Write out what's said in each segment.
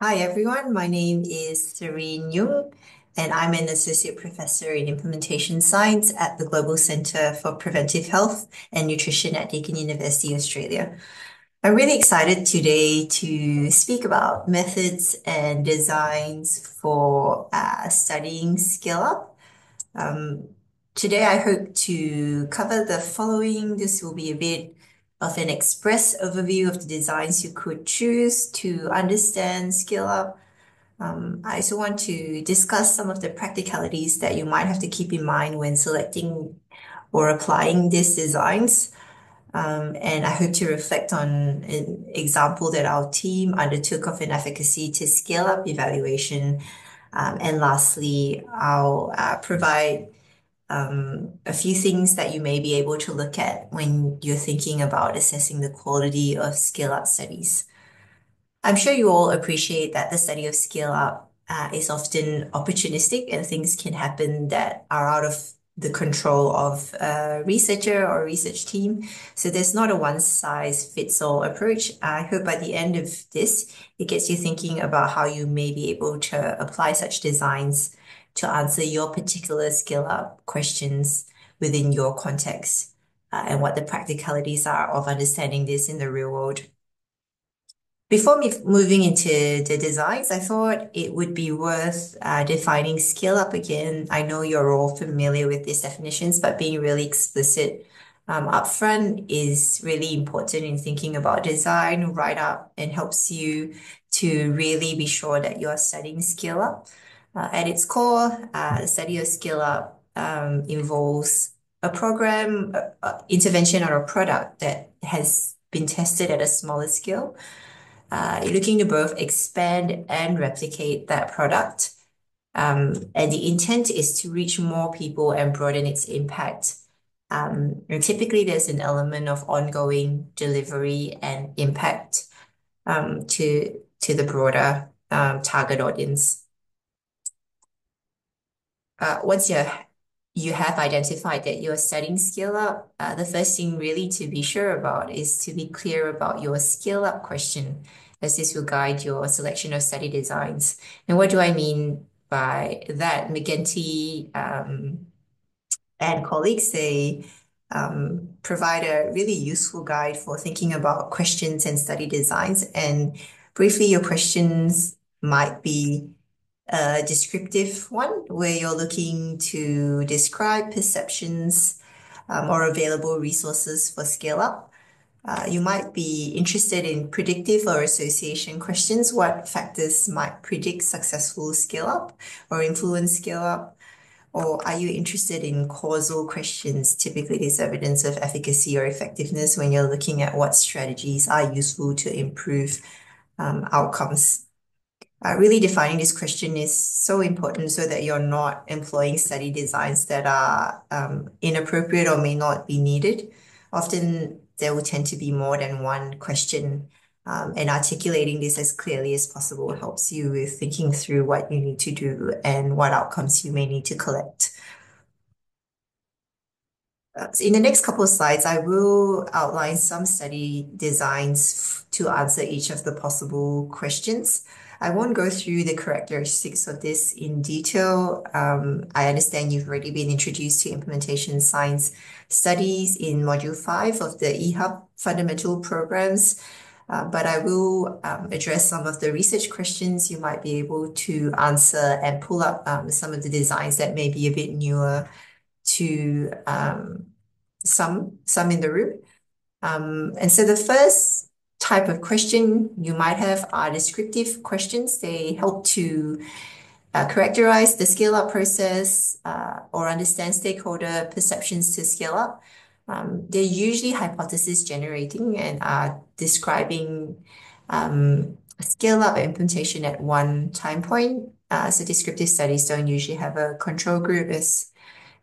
Hi everyone, my name is Serene Yoong, and I'm an associate professor in implementation science at the Global Centre for Preventive Health and Nutrition at Deakin University, Australia. I'm really excited today to speak about methods and designs for uh, studying Scale Up. Um, today I hope to cover the following. This will be a bit of an express overview of the designs you could choose to understand scale Up. Um, I also want to discuss some of the practicalities that you might have to keep in mind when selecting or applying these designs. Um, and I hope to reflect on an example that our team undertook of an efficacy to scale up evaluation. Um, and lastly, I'll uh, provide um, a few things that you may be able to look at when you're thinking about assessing the quality of scale up studies. I'm sure you all appreciate that the study of scale up uh, is often opportunistic and things can happen that are out of the control of a researcher or research team. So there's not a one size fits all approach. I hope by the end of this, it gets you thinking about how you may be able to apply such designs to answer your particular scale up questions within your context uh, and what the practicalities are of understanding this in the real world. Before moving into the designs, I thought it would be worth uh, defining scale up again. I know you're all familiar with these definitions, but being really explicit um, upfront is really important in thinking about design right up and helps you to really be sure that you're studying scale up. Uh, at its core, uh, the study of scale up um, involves a program, uh, intervention, or a product that has been tested at a smaller scale. Uh, looking to both expand and replicate that product. Um, and the intent is to reach more people and broaden its impact. Um, and typically, there's an element of ongoing delivery and impact um, to to the broader um, target audience. Uh, once you you have identified that you're studying scale up, uh, the first thing really to be sure about is to be clear about your scale up question, as this will guide your selection of study designs. And what do I mean by that? McGinty um, and colleagues, they um, provide a really useful guide for thinking about questions and study designs. And briefly, your questions might be a descriptive one where you're looking to describe perceptions um, or available resources for scale up. Uh, you might be interested in predictive or association questions. What factors might predict successful scale up or influence scale up? Or are you interested in causal questions? Typically, there's evidence of efficacy or effectiveness when you're looking at what strategies are useful to improve um, outcomes. Uh, really defining this question is so important so that you're not employing study designs that are um, inappropriate or may not be needed. Often there will tend to be more than one question, um, and articulating this as clearly as possible helps you with thinking through what you need to do and what outcomes you may need to collect. Uh, in the next couple of slides, I will outline some study designs to answer each of the possible questions. I won't go through the characteristics of this in detail. Um, I understand you've already been introduced to implementation science studies in module five of the eHub fundamental programs. Uh, but I will um, address some of the research questions you might be able to answer and pull up um, some of the designs that may be a bit newer to um, some some in the room. Um, and so the first type of question you might have are descriptive questions. They help to uh, characterize the scale up process uh, or understand stakeholder perceptions to scale up. Um, they're usually hypothesis generating and are describing um, scale up implementation at one time point. Uh, so descriptive studies don't usually have a control group as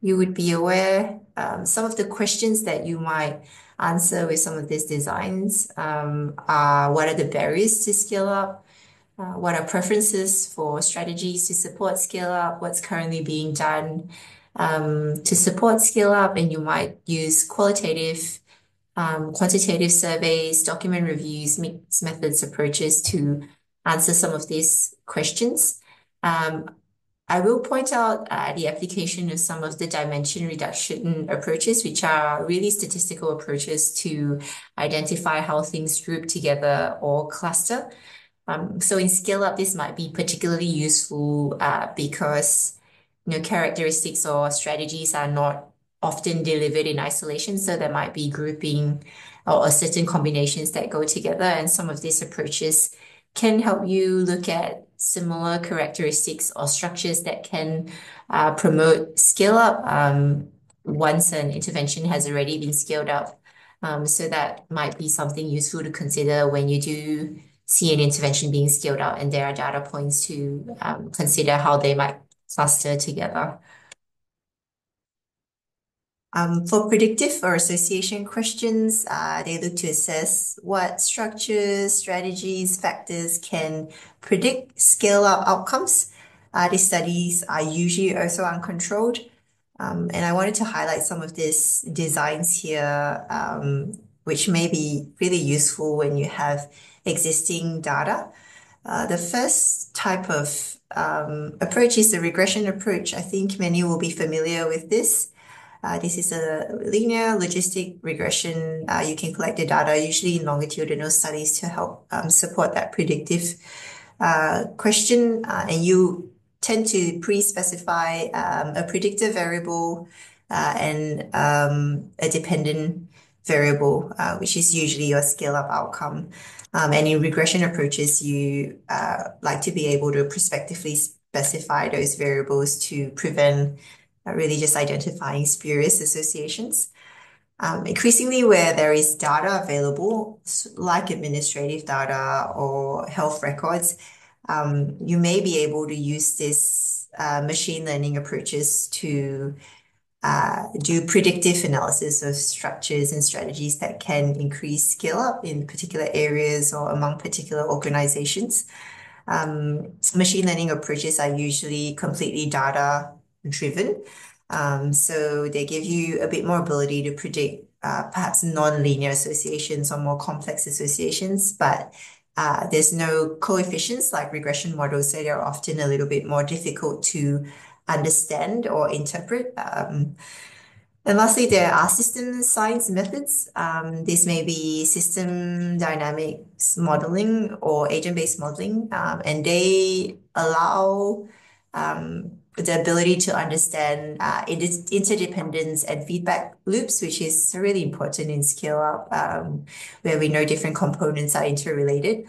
you would be aware. Um, some of the questions that you might answer with some of these designs um, what are the barriers to scale up? Uh, what are preferences for strategies to support scale up? What's currently being done um, to support scale up? And you might use qualitative, um, quantitative surveys, document reviews, mixed methods approaches to answer some of these questions. I will point out the application of some of the dimension reduction approaches, which are really statistical approaches to identify how things group together or cluster. Um, so in scale-up, this might be particularly useful uh, because you know characteristics or strategies are not often delivered in isolation, so there might be grouping or certain combinations that go together, and some of these approaches can help you look at similar characteristics or structures that can uh, promote scale-up um, once an intervention has already been scaled up. Um, so that might be something useful to consider when you do see an intervention being scaled up and there are data points to um, consider how they might cluster together. Um, for predictive or association questions, uh, they look to assess what structures, strategies, factors can predict scale-up outcomes. Uh, these studies are usually also uncontrolled. Um, and I wanted to highlight some of these designs here, um, which may be really useful when you have existing data. Uh, the first type of approach is the regression approach. I think many will be familiar with this. Uh, this is a linear logistic regression. Uh, you can collect the data, usually in longitudinal studies, to help um, support that predictive uh, question. And you tend to pre-specify um, a predictor variable and um, a dependent variable, which is usually your scale-up outcome. And in regression approaches, you like to be able to prospectively specify those variables to prevent really just identifying spurious associations. Um, increasingly, where there is data available, like administrative data or health records, um, you may be able to use these uh, machine learning approaches to uh, do predictive analysis of structures and strategies that can increase scale-up in particular areas or among particular organizations. Um, machine learning approaches are usually completely data-driven. Um, they give you a bit more ability to predict uh, perhaps nonlinear associations or more complex associations. But uh, there's no coefficients like regression models, so they're often a little bit more difficult to understand or interpret. Um, and lastly, there are system science methods. Um, this may be system dynamics modeling or agent-based modeling. And they allow the ability to understand uh, interdependence and feedback loops, which is really important in scale-up, um, where we know different components are interrelated.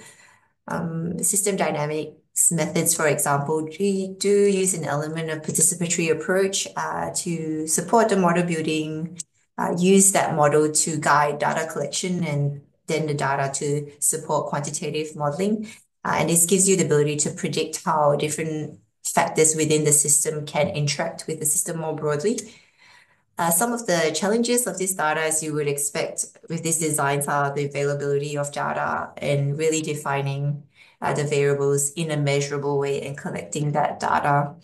Um, system dynamics methods, for example, we do use an element of participatory approach uh, to support the model building, uh, use that model to guide data collection, and then the data to support quantitative modeling. And this gives you the ability to predict how different factors within the system can interact with the system more broadly. Uh, some of the challenges of this data, as you would expect with these designs, are the availability of data and really defining uh, the variables in a measurable way and collecting that data.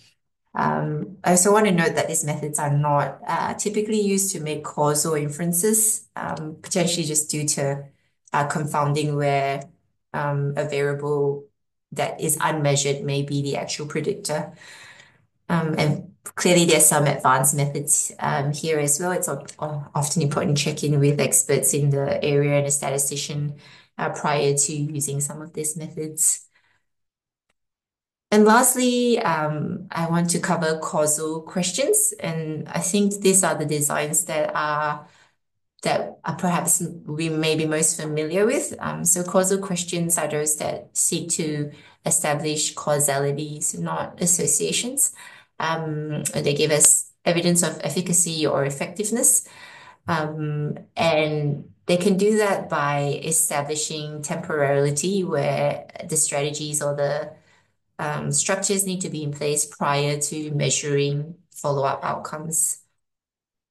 Um, I also want to note that these methods are not uh, typically used to make causal inferences, um, potentially just due to confounding where um, a variable that is unmeasured may be the actual predictor. Um, and clearly, there's some advanced methods um, here as well. It's oh, often important to check in with experts in the area and a statistician uh, prior to using some of these methods. And lastly, um, I want to cover causal questions, and I think these are the designs that perhaps we may be most familiar with. Um, so causal questions are those that seek to establish causalities, not associations. Um, they give us evidence of efficacy or effectiveness. Um, and they can do that by establishing temporality, where the strategies or the structures need to be in place prior to measuring follow-up outcomes.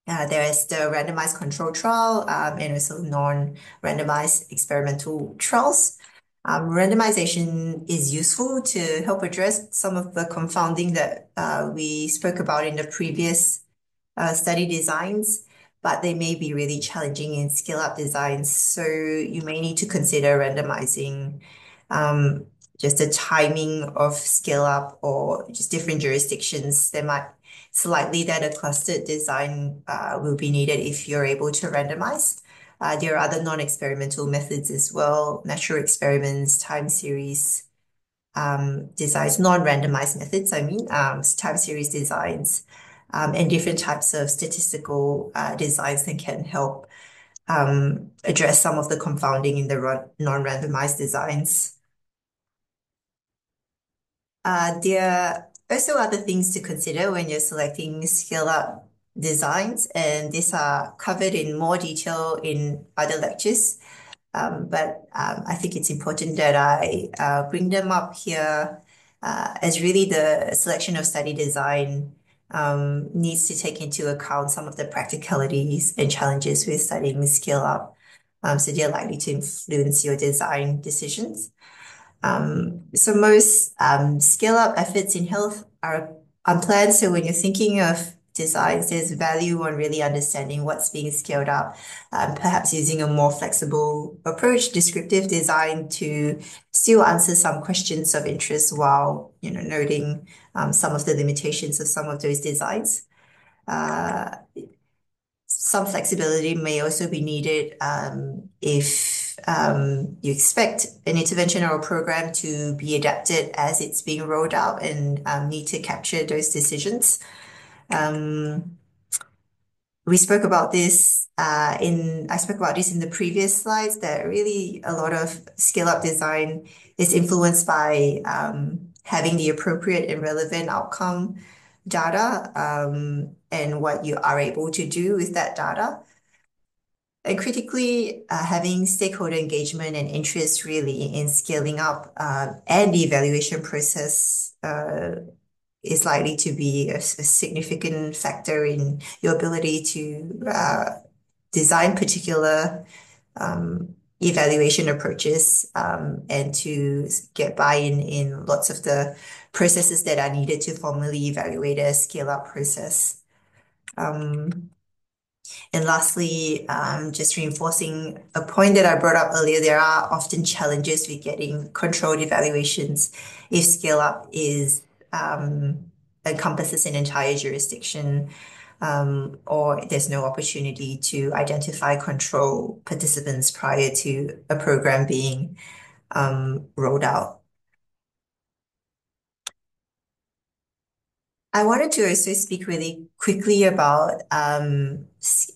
Uh, there is the randomized control trial, um, and also non-randomized experimental trials. Um, randomization is useful to help address some of the confounding that uh, we spoke about in the previous uh, study designs, but they may be really challenging in scale-up designs. So you may need to consider randomizing um, just the timing of scale up or just different jurisdictions, there might slightly that a clustered design uh, will be needed if you're able to randomize. Uh, there are other non-experimental methods as well, natural experiments, time series um, designs, non-randomized methods, I mean, um, time series designs, um, and different types of statistical uh, designs that can help address some of the confounding in the non-randomized designs. There also other things to consider when you're selecting scale-up designs, and these are covered in more detail in other lectures. Um, but um, I think it's important that I uh, bring them up here, uh, as really the selection of study design um, needs to take into account some of the practicalities and challenges with studying scale-up. So they're likely to influence your design decisions. Um, so most um, scale-up efforts in health are unplanned. So when you're thinking of designs, there's value on really understanding what's being scaled up, um, perhaps using a more flexible approach, descriptive design, to still answer some questions of interest while you know, noting some of the limitations of some of those designs. Uh, some flexibility may also be needed if you expect an intervention or a program to be adapted as it's being rolled out and need to capture those decisions. Um we spoke about this uh in I spoke about this in the previous slides, that really a lot of scale-up design is influenced by having the appropriate and relevant outcome data, and what you are able to do with that data. And critically, uh, having stakeholder engagement and interest really in scaling up, uh, and the evaluation process uh, is likely to be a significant factor in your ability to design particular um, evaluation approaches, um, and to get buy-in in lots of the processes that are needed to formally evaluate a scale-up process. Um, And lastly, um, just reinforcing a point that I brought up earlier, there are often challenges with getting controlled evaluations if scale-up um, encompasses an entire jurisdiction, um, or there's no opportunity to identify control participants prior to a program being rolled out. I wanted to also speak really quickly about um,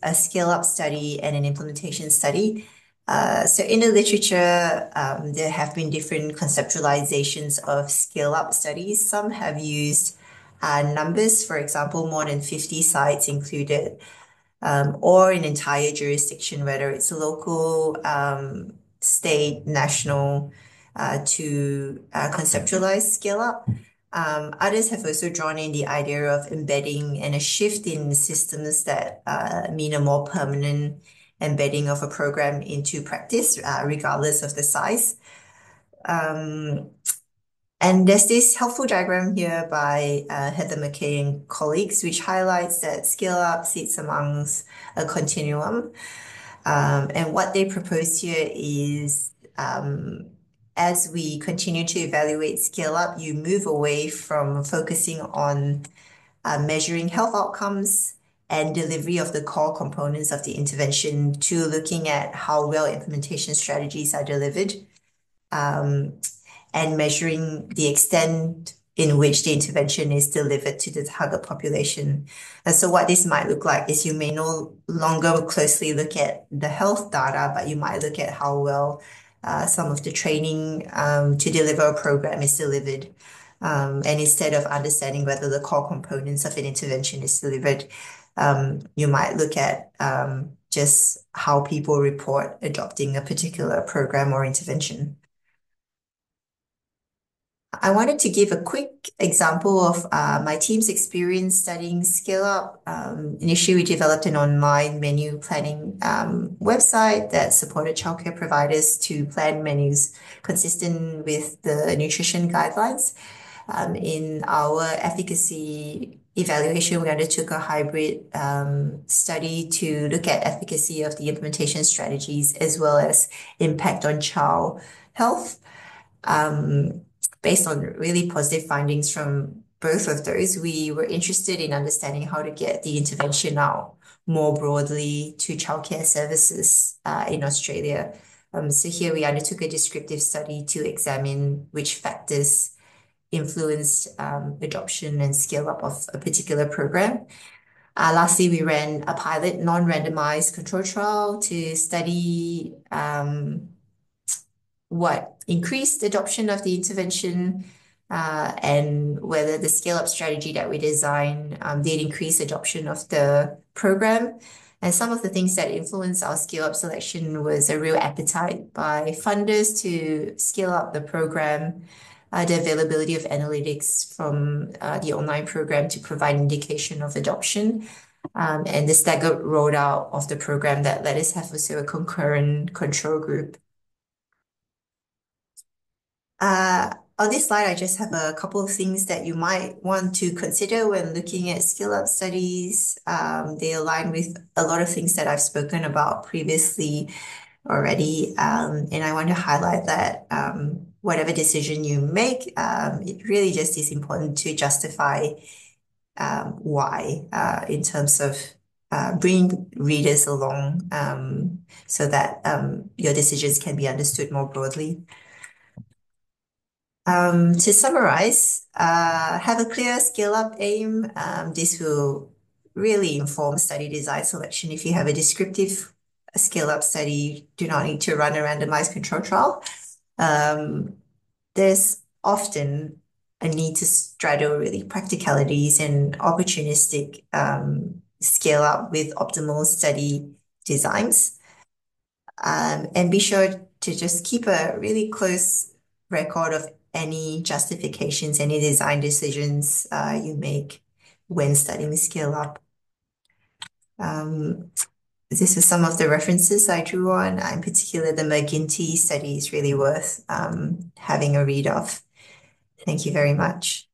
a scale-up study and an implementation study. Uh, so in the literature, um, there have been different conceptualizations of scale-up studies. Some have used uh, numbers, for example, more than 50 sites included, um, or an entire jurisdiction, whether it's local, state, national, uh, to conceptualize scale-up. Um, Others have also drawn in the idea of embedding and a shift in systems that uh, mean a more permanent embedding of a program into practice, uh, regardless of the size. Um, and there's this helpful diagram here by uh, Heather McKay and colleagues, which highlights that scale-up sits amongst a continuum. Um, and what they propose here is, as we continue to evaluate scale-up, you move away from focusing on uh, measuring health outcomes and delivery of the core components of the intervention to looking at how well implementation strategies are delivered, um, and measuring the extent in which the intervention is delivered to the target population. And so what this might look like is you may no longer closely look at the health data, but you might look at how well Uh, some of the training um, to deliver a program is delivered. Um, and instead of understanding whether the core components of an intervention is delivered, um, you might look at um, just how people report adopting a particular program or intervention. I wanted to give a quick example of uh, my team's experience studying scale-up. Um, initially, we developed an online menu planning um, website that supported childcare providers to plan menus consistent with the nutrition guidelines. Um, in our efficacy evaluation, we undertook a hybrid study to look at efficacy of the implementation strategies as well as impact on child health. Based on really positive findings from both of those, we were interested in understanding how to get the intervention out more broadly to childcare services uh, in Australia. Um, so here we undertook a descriptive study to examine which factors influenced um, adoption and scale up of a particular program. Uh, lastly, we ran a pilot non-randomized control trial to study um, what increased adoption of the intervention uh, and whether the scale-up strategy that we designed um, did increase adoption of the program. And some of the things that influenced our scale-up selection was a real appetite by funders to scale up the program, uh, the availability of analytics from uh, the online program to provide indication of adoption, um, and the staggered rollout of the program that let us have also a concurrent control group. Uh, on this slide, I just have a couple of things that you might want to consider when looking at scale up studies. Um, they align with a lot of things that I've spoken about previously already. Um, and I want to highlight that um, whatever decision you make, it really just is important to justify why uh, in terms of uh, bring readers along so that your decisions can be understood more broadly. Um, to summarize, uh, have a clear scale-up aim. Um, this will really inform study design selection. If you have a descriptive scale-up study, you do not need to run a randomized control trial. Um, there's often a need to straddle really practicalities and opportunistic scale up with optimal study designs. And be sure to just keep a really close record of any justifications, any design decisions uh, you make when studying scale up. Um, this is some of the references I drew on. In particular, the McGinty study is really worth um, having a read of. Thank you very much.